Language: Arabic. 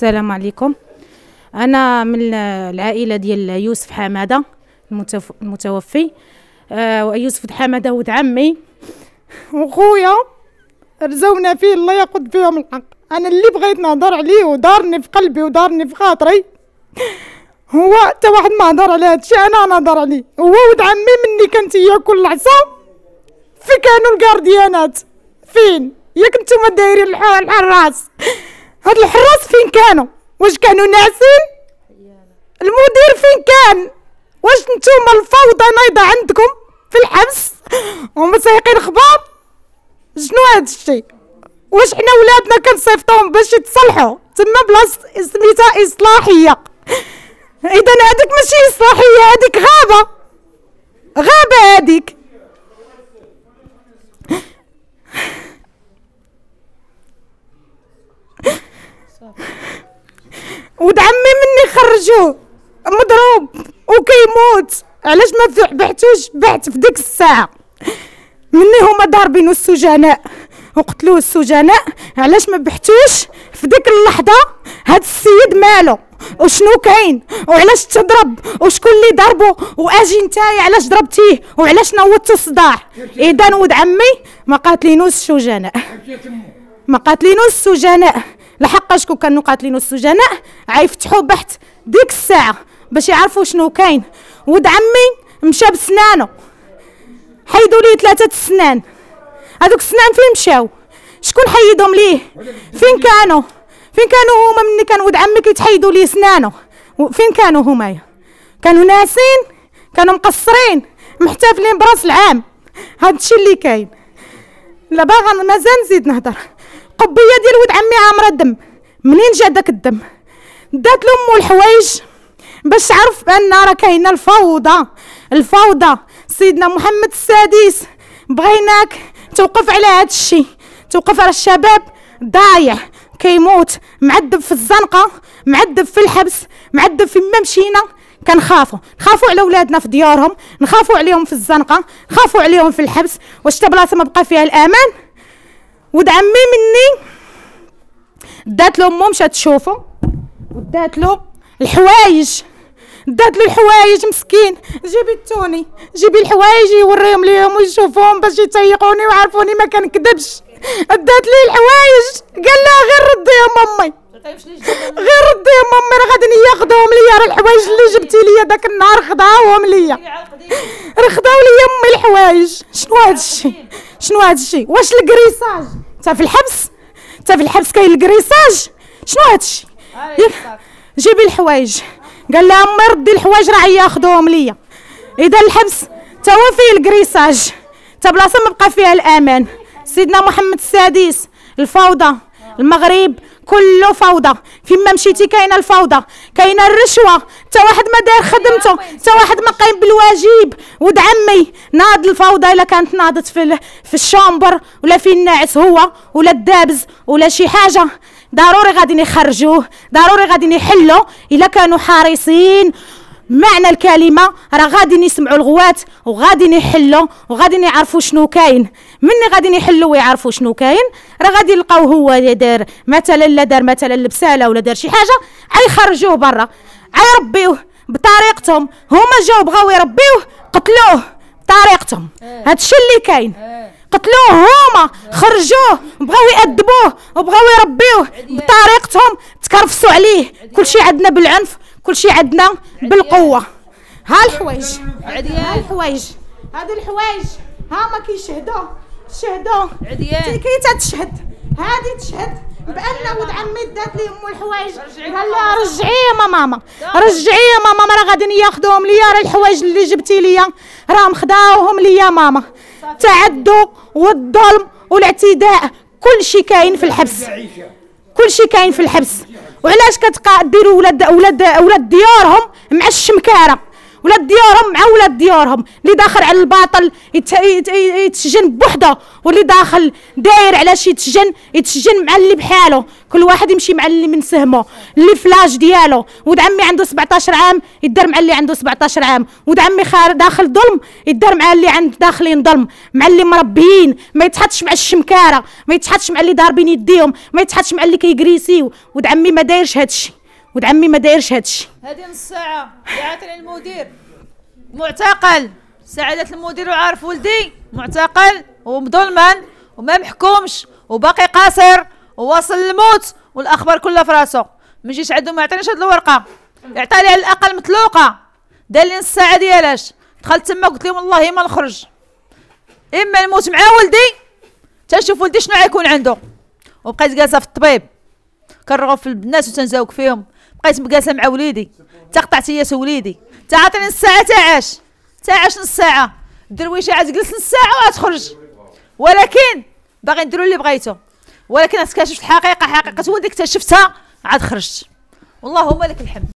السلام عليكم. أنا من العائلة ديال يوسف حمادة المتوفي. آه ويوسف حمادة ولد عمي. وخويا رزونا فيه الله ياخذ فيهم الحق. أنا اللي بغيت نهضر عليه ودارني في قلبي ودارني في خاطري. هو حتى واحد ما هضر على هادشي أنا نهضر عليه. هو ولد عمي مني كنت هي كل عصا في كانوا الكارديانات فين؟ ياك نتوما دايرين الح- الحراس. هاد الحراس فين كانوا؟ واش كانوا ناعسين المدير فين كان؟ واش نتوما الفوضى نايضة عندكم في الحبس؟ ومسايقين خبار شنو هاد الشيء واش حنا ولادنا كنصيفطوهم باش يتصلحوا؟ تما بلاصه سميتها إصلاحية. اذا هذيك ماشي إصلاحية هذيك غابة. غابة هذيك ولد عمي مني خرجوه مضروب وكيموت. علاش ما بعتوش بعت في ديك الساعة. مني هما ضاربينو السجناء. وقتلوه السجناء. علاش ما بحتوش في ديك اللحظة هاد السيد مالو وشنو كاين؟ وعلاش تضرب؟ وشكون اللي ضربو؟ وأجي نتايا علاش ضربتيه؟ وعلاش نوضتو الصداع؟ إذا ولد عمي ما قاتلينوش السجناء. ما قاتلينوش السجناء. لحقاش كون كانوا قاتلينو السجناء عيفتحوا بحث ديك الساعة. باش يعرفوا شنو كاين. ولد عمي مشى بسنانو حيدوا ليه ثلاثة السنان. هذوك السنان فين مشاو؟ شكون حيدهم ليه؟ فين كانوا؟ فين كانوا هما مني كان ولد عمي كيتحيدوا ليه سنانو و- فين كانوا هما؟ كانوا ناسين كانوا مقصرين محتفلين برأس العام. هذا الشيء اللي كاين. لا باغا مازال نزيد نهضر. قبية ديال ولد عمي عامرة الدم. منين جا داك الدم؟ دات لامو الحوايج. باش تعرف بأن راه كاينة الفوضى. الفوضى. سيدنا محمد السادس بغيناك توقف على هذا الشيء توقف على الشباب. ضايع كيموت. معذب في الزنقة. معذب في الحبس. معذب فين ما مشينا كنخافوا نخافوا على ولادنا في ديارهم. نخافوا عليهم في الزنقة. نخافوا عليهم في الحبس. واش تا بلاصة ما بقى فيها الأمان؟ ولد عمي مني. دات له امه مشات تشوفو. ودات له الحوايج. دات له الحوايج مسكين. جيبي التوني جيبي الحوايج يوريهم ليهم ويشوفوهم باش يتيقوني ويعرفوني ما كنكذبش. دات لي الحوايج قال لها غير رديهم أمي. غير رديهم أمي راه غادي ياخذوهم ليا. راه الحوايج اللي جبتي ليا داك النهار خداوهم ليا. راه خداو ليا أمي الحوايج. شنو هاد الشيء شنو هاد الشيء واش الكريساج انت في الحبس؟ انت في الحبس كاين الكريساج شنو هاد الشيء جيبي الحوايج. قال لها امي ردي الحوايج راه ياخذوهم ليا. إذا الحبس تا هو فيه الكريساج تا بلاصه ما بقى فيها الامان سيدنا محمد السادس الفوضى المغرب كله فوضى. فين ما مشيتي كاينة الفوضى. كاينة الرشوة. تا واحد ما داير خدمته. تا واحد ما قايم بالواجب. ود عمي ناض الفوضى. إلا كانت ناضت في في ال chambre ولا في الناعس هو ولا الدابز ولا شي حاجة. ضروري غادي يخرجوه ضروري غادي يحلوا إلا كانوا حريصين. معنى الكلمة راه غادي يسمعوا الغوات وغادي يحلوا وغادي يعرفوا شنو كاين. مني غادي يحلوا ويعرفوا شنو كاين راه غادي يلقاو هو دار مثلا لا دار مثلا لبسالة ولا دار شي حاجة عيخرجوه برا. عيربيوه بطريقتهم. هما جاو بغاو يربيوه قتلوه. بطريقتهم هادشي اللي كاين. قتلوه هما خرجوه بغاو يأدبوه وبغاو يربيوه. بطريقتهم تكرفسوا عليه. كلشي عندنا بالعنف كلشي عندنا بالقوة. ها الحوايج. ها الحوايج. هادو الحوايج. ها ما كيشهدوا شهدوا عديان. كي تشهد هادي تشهد. بان ولد عمي دات لي امو الحوايج. قال لها رجعي يا ماما. رجعي يا ماما راه غادي ياخذوهم ليا راه الحوايج اللي جبتي ليا. راهم خداوهم ليا ماما. تعدوا والظلم والاعتداء. كل شيء كاين في الحبس. كل شيء كاين في الحبس. وعلاش كتبقى ديروا ولاد ولاد ولاد ديارهم مع الشمكارة؟ ولاد ديارهم مع ولاد ديارهم اللي داخل على الباطل يت- يت- يتسجن بوحده واللي داخل داير على شي يتسجن يتسجن مع اللي بحاله. كل واحد يمشي مع اللي من سهمه اللي فلاج ديالو. ولد عمي عنده 17 عام يدار مع اللي عنده 17 عام. ولد عمي داخل ظلم يدار مع اللي عند داخلين ظلم. مع اللي مربيين ما يتحطش مع الشمكارة ما يتحطش مع اللي ضاربين يديهم ما يتحطش مع اللي كيجريسيو ولد عمي ما دايرش هادشي. ولد عمي ما دايرش هادشي. هذه نص ساعة دعاتني المدير معتقل. سعادة المدير وعارف ولدي. معتقل ومظلما وما محكومش وباقي قاصر وواصل للموت والأخبار كلها في راسه. ما جيش عنده ما عطانيش هاد الورقة. عطاني على الأقل مطلوقة. دار لي نص ساعة ديالاش. دخلت تما قلت لهم والله ما نخرج. إما نموت مع ولدي تنشوف ولدي شنو غيكون عنده. وبقيت جالسة في الطبيب. كنرغب في الناس وتنزاوك فيهم. بقيت جالسه مع وليدي. تقطعت ياس وليدي. تعطيني نص ساعه تعاش تعاش نص ساعة. الدرويشه عاد جلس نص ساعة وغتخرج ولكن باغي نديرو اللي بغيتو. ولكن اكتشفت الحقيقة حقيقة ولدي اكتشفتها عاد خرجت. واللهم لك الحمد.